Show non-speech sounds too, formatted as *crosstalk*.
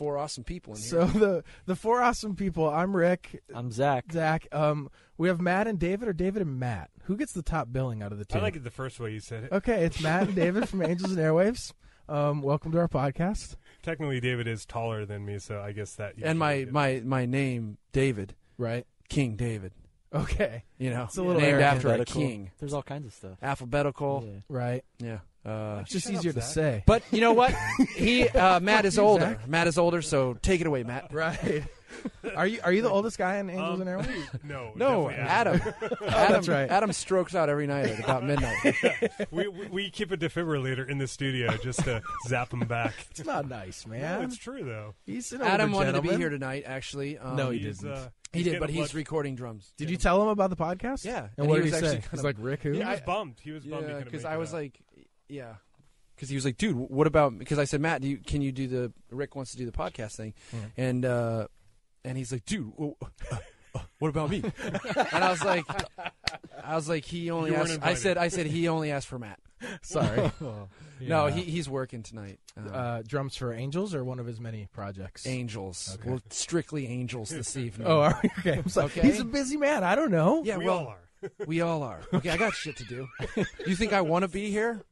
four awesome people in here. So *laughs* the the four awesome people. I'm Rick. I'm Zach. Zach. Um, we have Matt and David, or David and Matt. Who gets the top billing out of the two? I like it the first way you said it. Okay, it's Matt and David from *laughs* Angels and Airwaves. Um, welcome to our podcast. Technically, David is taller than me, so I guess that. and my, my, my name, David, Right. King David. Okay. You know, It's a little named after a Alphabetical. king. There's all kinds of stuff. Alphabetical. Yeah. Right. Yeah. Uh, It's just Shut up, easier to say. but you know what? He uh, Matt is older. Matt is older, so take it away, Matt. Right. Are you are you the oldest guy in Angels Um, and Airwaves? *laughs* No, No, definitely Atom. *laughs* Atom. that's right. Atom strokes out every night at about midnight. *laughs* we, we we keep a defibrillator in the studio just to zap him back. It's not nice, No, man. it's true though. He's an Atom Willard wanted to be here tonight. Actually, um, No, he didn't. Uh, he he's did, but he's blood- recording drums. Did you tell him about the podcast? Yeah, And and what he did was he say? actually kind He's like Rick who? He Yeah, was I- bummed. He was bummed. he Yeah, because I was out. like, yeah, because he was like, dude, what about? Because I said, Matt, do you, can you do the? Rick wants to do the podcast thing, Mhm. and uh, and he's like, dude, wh- *laughs* what about me? and I was like, I was like, he only You weren't asked. I invited. said, I said he only asked for Matt. *laughs* Sorry. No, he, he's working tonight. Um, uh, drums for Angels or one of his many projects. angels, Okay. well, strictly angels this evening. Oh, are we? *laughs* okay. I'm sorry. Okay. He's a busy man. I don't know. yeah, we well, all are. we all are. Okay, I got shit to do. you think I want to be here?